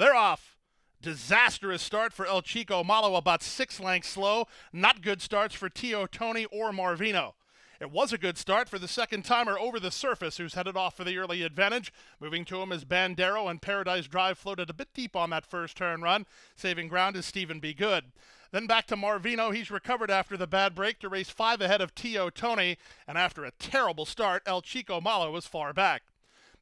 They're off. Disastrous start for El Chico Malo, about six lengths slow. Not good starts for Tio Tony or Marvino. It was a good start for the second timer over the surface, who's headed off for the early advantage. Moving to him is Bandero, and Paradise Drive floated a bit deep on that first turn run. Saving ground is Stephen B. Good. Then back to Marvino. He's recovered after the bad break to race five ahead of Tio Tony, and after a terrible start, El Chico Malo was far back.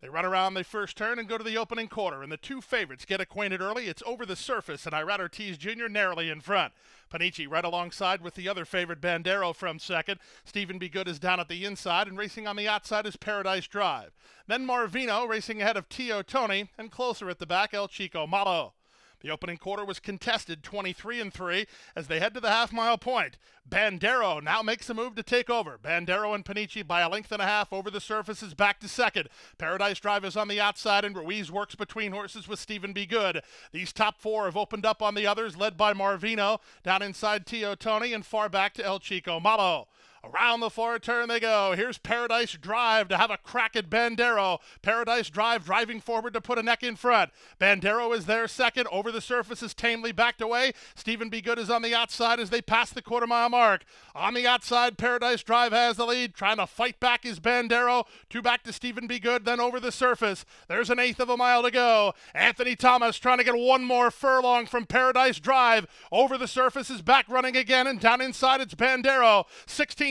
They run around the first turn and go to the opening quarter, and the two favorites get acquainted early. It's over the surface, and Irad Ortiz Jr. narrowly in front. Panichi right alongside with the other favorite Bandero from second. Stephen B. Good is down at the inside, and racing on the outside is Paradise Drive. Then Marvino racing ahead of Tio Tony, and closer at the back, El Chico Malo. The opening quarter was contested 23 and 3 as they head to the half mile point. Bandero now makes a move to take over. Bandero and Panichi by a length and a half over the surface is back to second. Paradise Drive is on the outside and Ruiz works between horses with Stephen B. Good. These top four have opened up on the others, led by Marvino. Down inside Tio Tony and far back to El Chico Malo. Around the far turn they go. Here's Paradise Drive to have a crack at Bandero. Paradise Drive driving forward to put a neck in front. Bandero is there second. Over the surface is tamely backed away. Stephen B. Good is on the outside as they pass the quarter mile mark. On the outside, Paradise Drive has the lead. Trying to fight back is Bandero. Two back to Stephen B. Good, then over the surface. There's an eighth of a mile to go. Anthony Thomas trying to get one more furlong from Paradise Drive. Over the surface is back running again, and down inside it's Bandero.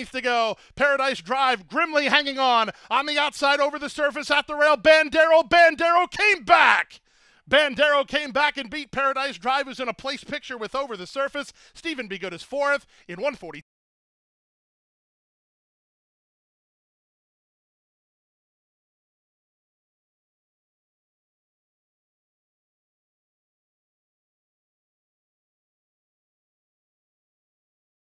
16 to go. Paradise Drive grimly hanging on. On the outside over the surface at the rail. Bandero. Bandero came back. Bandero came back and beat Paradise Drive, who's in a place picture with over the surface. Stephen B. Good is fourth in 140.